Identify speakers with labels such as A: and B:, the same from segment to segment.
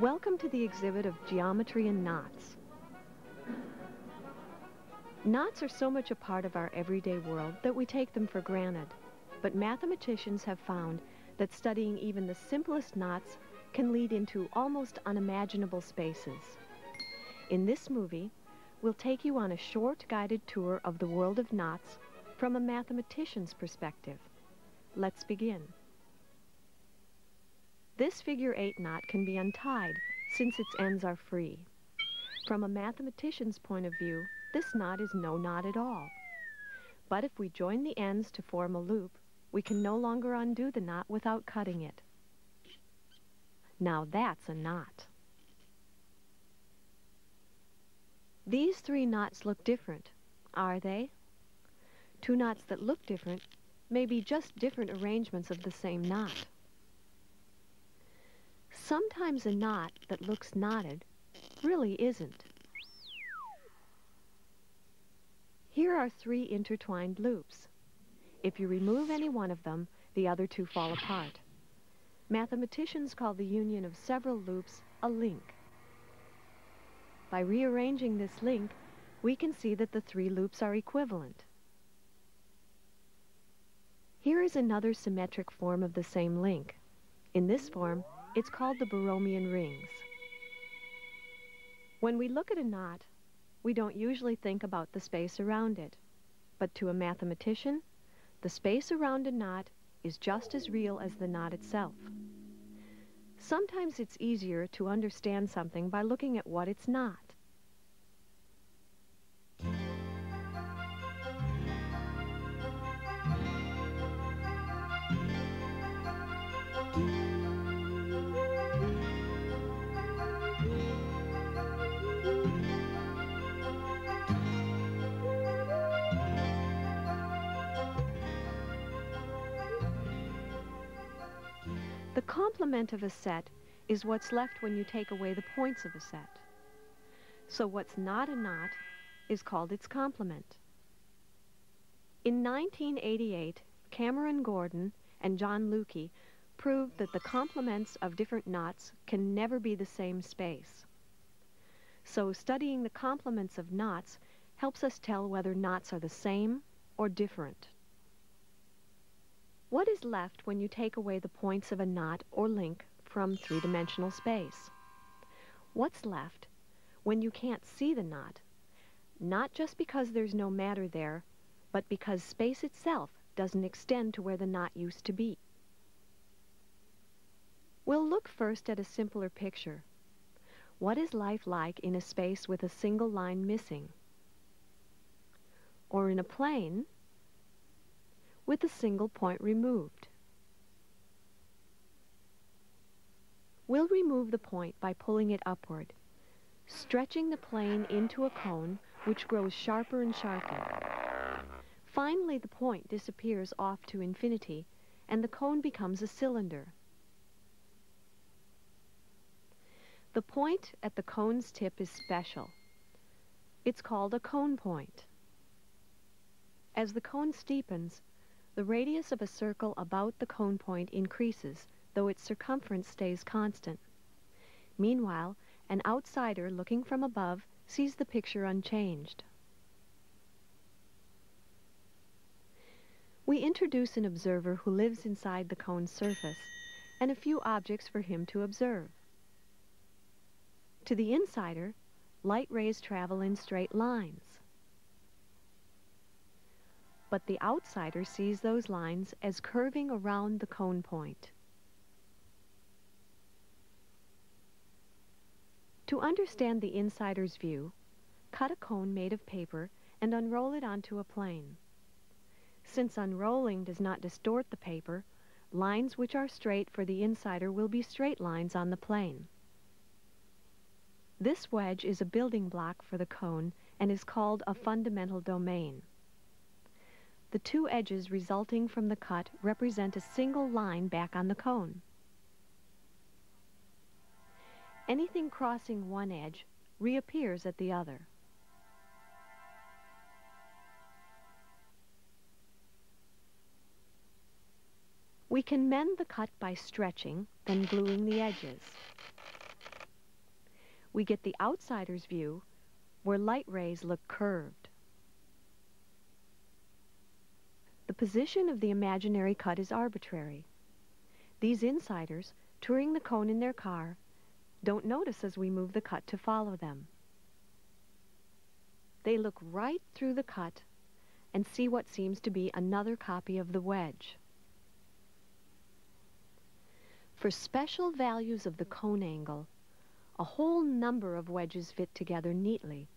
A: Welcome to the exhibit of Geometry and Knots. Knots are so much a part of our everyday world that we take them for granted. But mathematicians have found that studying even the simplest knots can lead into almost unimaginable spaces. In this movie, we'll take you on a short guided tour of the world of knots from a mathematician's perspective. Let's begin. This figure eight knot can be untied since its ends are free. From a mathematician's point of view, this knot is no knot at all. But if we join the ends to form a loop, we can no longer undo the knot without cutting it. Now that's a knot. These three knots look different, are they? Two knots that look different may be just different arrangements of the same knot. Sometimes a knot that looks knotted really isn't. Here are three intertwined loops. If you remove any one of them, the other two fall apart. Mathematicians call the union of several loops a link. By rearranging this link, we can see that the three loops are equivalent. Here is another symmetric form of the same link. In this form, it's called the Borromean rings. When we look at a knot, we don't usually think about the space around it. But to a mathematician, the space around a knot is just as real as the knot itself. Sometimes it's easier to understand something by looking at what it's not. Complement of a set is what's left when you take away the points of a set. So what's not a knot is called its complement. In 1988, Cameron Gordon and John Luecke proved that the complements of different knots can never be the same space. So studying the complements of knots helps us tell whether knots are the same or different. What is left when you take away the points of a knot or link from three-dimensional space? What's left when you can't see the knot? Not just because there's no matter there, but because space itself doesn't extend to where the knot used to be. We'll look first at a simpler picture. What is life like in a space with a single line missing? Or in a plane with a single point removed. We'll remove the point by pulling it upward, stretching the plane into a cone which grows sharper and sharper. Finally, the point disappears off to infinity, and the cone becomes a cylinder. The point at the cone's tip is special. It's called a cone point. As the cone steepens, the radius of a circle about the cone point increases, though its circumference stays constant. Meanwhile, an outsider looking from above sees the picture unchanged. We introduce an observer who lives inside the cone's surface and a few objects for him to observe. To the insider, light rays travel in straight lines but the outsider sees those lines as curving around the cone point. To understand the insider's view, cut a cone made of paper and unroll it onto a plane. Since unrolling does not distort the paper, lines which are straight for the insider will be straight lines on the plane. This wedge is a building block for the cone and is called a fundamental domain. The two edges resulting from the cut represent a single line back on the cone. Anything crossing one edge reappears at the other. We can mend the cut by stretching, then gluing the edges. we get the outsider's view where light rays look curved. The position of the imaginary cut is arbitrary. These insiders, touring the cone in their car, don't notice as we move the cut to follow them. They look right through the cut and see what seems to be another copy of the wedge. For special values of the cone angle, a whole number of wedges fit together neatly,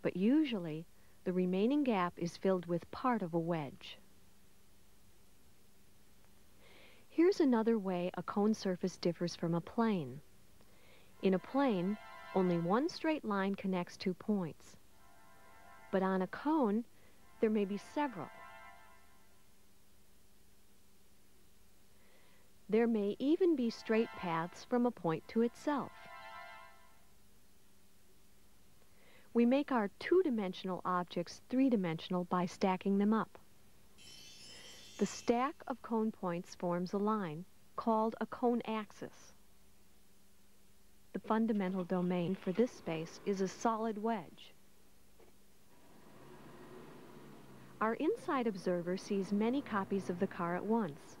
A: but usually the remaining gap is filled with part of a wedge. Here's another way a cone surface differs from a plane. In a plane, only one straight line connects two points. But on a cone, there may be several. There may even be straight paths from a point to itself. We make our two-dimensional objects three-dimensional by stacking them up. The stack of cone points forms a line, called a cone axis. The fundamental domain for this space is a solid wedge. Our inside observer sees many copies of the car at once.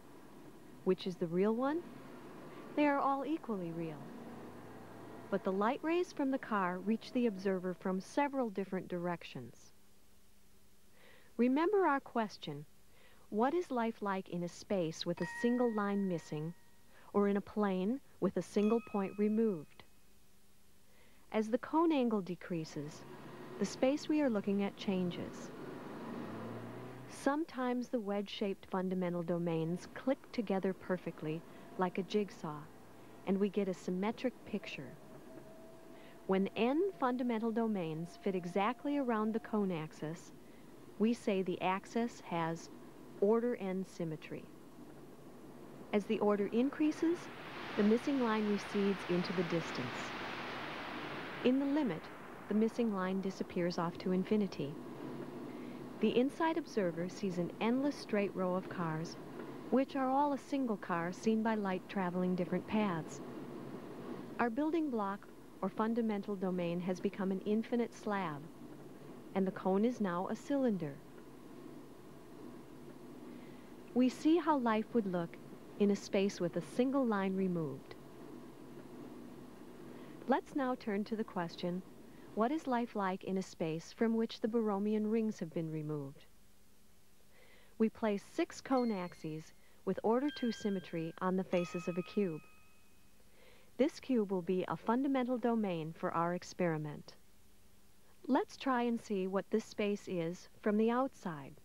A: Which is the real one? They are all equally real. But the light rays from the car reach the observer from several different directions. Remember our question, what is life like in a space with a single line missing, or in a plane with a single point removed? As the cone angle decreases, the space we are looking at changes. Sometimes the wedge-shaped fundamental domains click together perfectly, like a jigsaw, and we get a symmetric picture. When n fundamental domains fit exactly around the cone axis, we say the axis has order n symmetry. As the order increases, the missing line recedes into the distance. In the limit, the missing line disappears off to infinity. The inside observer sees an endless straight row of cars, which are all a single car seen by light traveling different paths. Our building block or fundamental domain has become an infinite slab, and the cone is now a cylinder. We see how life would look in a space with a single line removed. Let's now turn to the question, what is life like in a space from which the Borromean rings have been removed? We place six cone axes with order 2 symmetry on the faces of a cube. This cube will be a fundamental domain for our experiment. Let's try and see what this space is from the outside.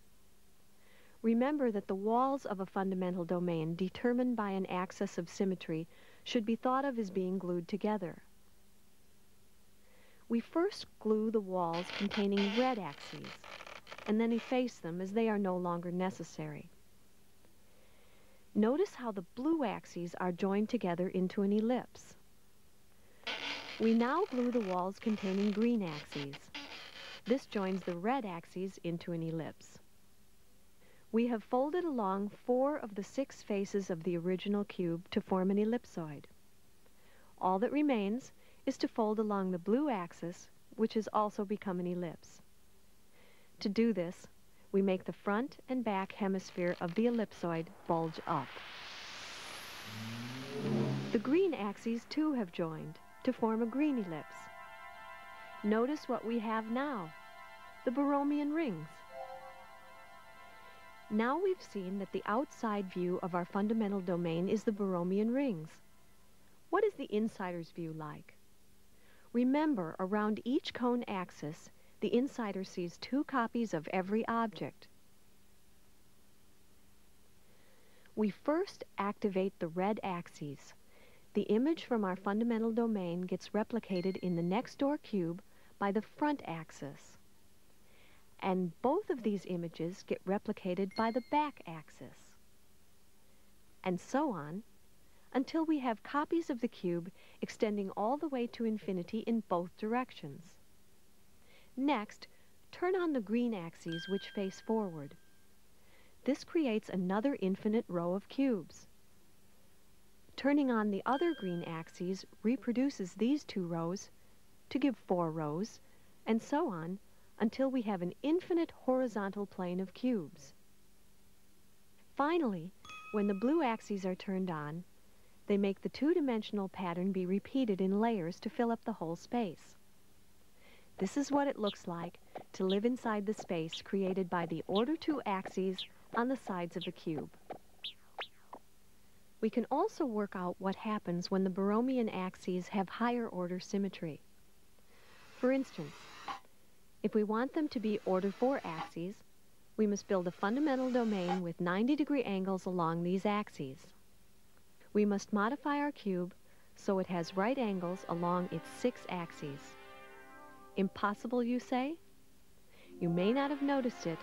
A: Remember that the walls of a fundamental domain determined by an axis of symmetry should be thought of as being glued together. We first glue the walls containing red axes, and then efface them as they are no longer necessary. Notice how the blue axes are joined together into an ellipse. We now glue the walls containing green axes. This joins the red axes into an ellipse. We have folded along four of the six faces of the original cube to form an ellipsoid. All that remains is to fold along the blue axis, which has also become an ellipse. To do this, we make the front and back hemisphere of the ellipsoid bulge up. The green axes too have joined to form a green ellipse. Notice what we have now, the Borromean rings. Now we've seen that the outside view of our fundamental domain is the Borromean rings. What is the insider's view like? Remember, around each cone axis, the insider sees two copies of every object. We first activate the red axes. The image from our fundamental domain gets replicated in the next door cube by the front axis. And both of these images get replicated by the back axis. And so on until we have copies of the cube extending all the way to infinity in both directions. Next, turn on the green axes which face forward. This creates another infinite row of cubes. Turning on the other green axes reproduces these two rows to give four rows, and so on until we have an infinite horizontal plane of cubes. Finally, when the blue axes are turned on, they make the two-dimensional pattern be repeated in layers to fill up the whole space. This is what it looks like to live inside the space created by the order 2 axes on the sides of the cube. We can also work out what happens when the Borromean axes have higher order symmetry. For instance, if we want them to be order 4 axes, we must build a fundamental domain with 90 degree angles along these axes. We must modify our cube so it has right angles along its six axes. Impossible, you say? You may not have noticed it,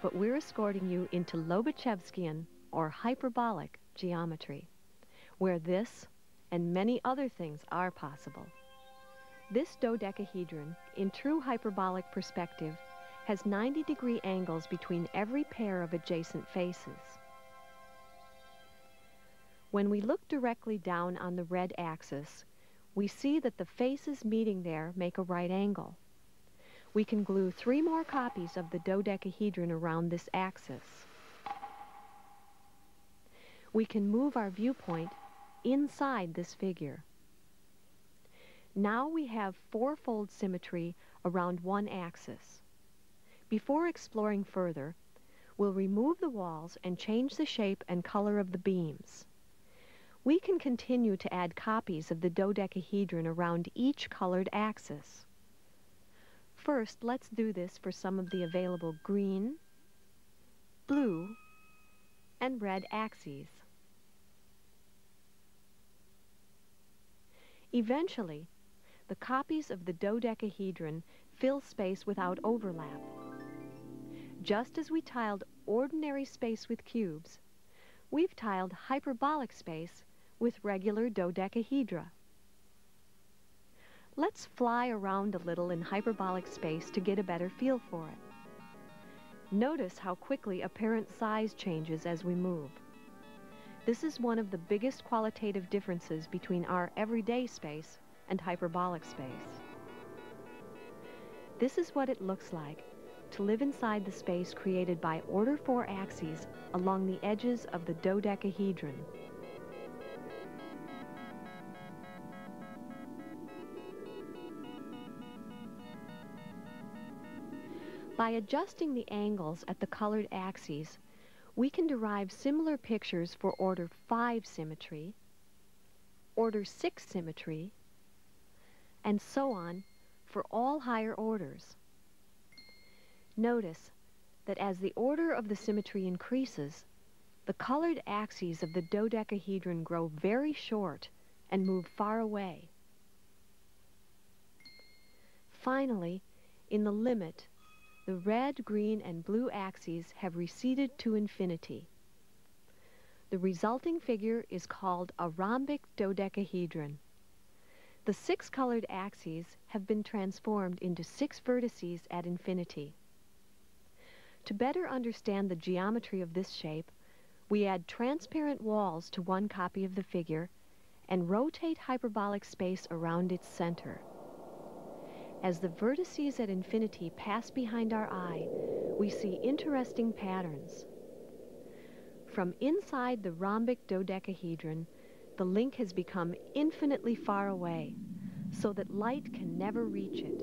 A: but we're escorting you into Lobachevskian, or hyperbolic, geometry, where this and many other things are possible. This dodecahedron, in true hyperbolic perspective, has 90 degree angles between every pair of adjacent faces. When we look directly down on the red axis, we see that the faces meeting there make a right angle. We can glue three more copies of the dodecahedron around this axis. We can move our viewpoint inside this figure. Now we have fourfold symmetry around one axis. Before exploring further, we'll remove the walls and change the shape and color of the beams. We can continue to add copies of the dodecahedron around each colored axis. First, let's do this for some of the available green, blue, and red axes. Eventually, the copies of the dodecahedron fill space without overlap. Just as we tiled ordinary space with cubes, we've tiled hyperbolic space with regular dodecahedra. Let's fly around a little in hyperbolic space to get a better feel for it. Notice how quickly apparent size changes as we move. This is one of the biggest qualitative differences between our everyday space and hyperbolic space. This is what it looks like to live inside the space created by order 4 axes along the edges of the dodecahedron. By adjusting the angles at the colored axes, we can derive similar pictures for order 5 symmetry, order 6 symmetry, and so on for all higher orders. Notice that as the order of the symmetry increases, the colored axes of the dodecahedron grow very short and move far away. Finally, in the limit, the red, green, and blue axes have receded to infinity. The resulting figure is called a rhombic dodecahedron. The six colored axes have been transformed into six vertices at infinity. To better understand the geometry of this shape, we add transparent walls to one copy of the figure and rotate hyperbolic space around its center. As the vertices at infinity pass behind our eye, we see interesting patterns. From inside the rhombic dodecahedron, the link has become infinitely far away, so that light can never reach it.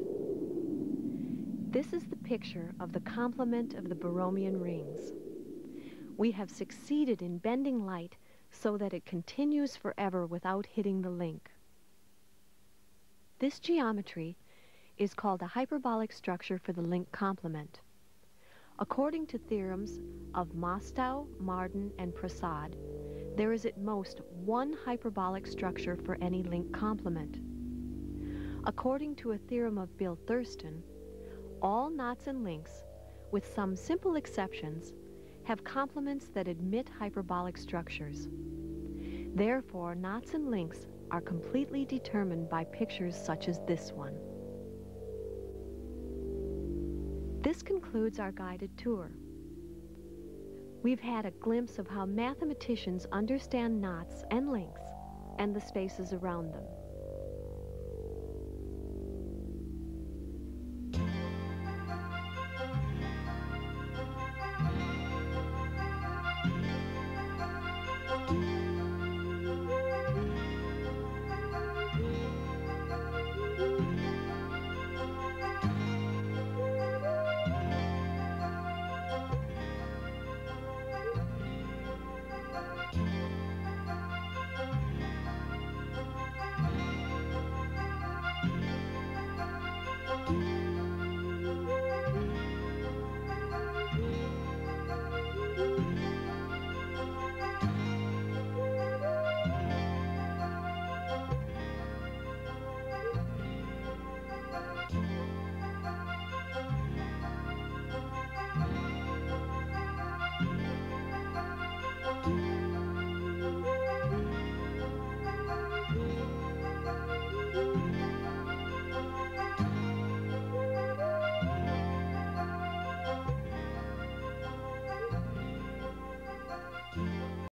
A: This is the picture of the complement of the Borromean rings. We have succeeded in bending light so that it continues forever without hitting the link. This geometry is called a hyperbolic structure for the link complement. According to theorems of Mostow, Marden, and Prasad, there is at most one hyperbolic structure for any link complement. According to a theorem of Bill Thurston, all knots and links, with some simple exceptions, have complements that admit hyperbolic structures. Therefore, knots and links are completely determined by pictures such as this one. This concludes our guided tour. We've had a glimpse of how mathematicians understand knots and links and the spaces around them.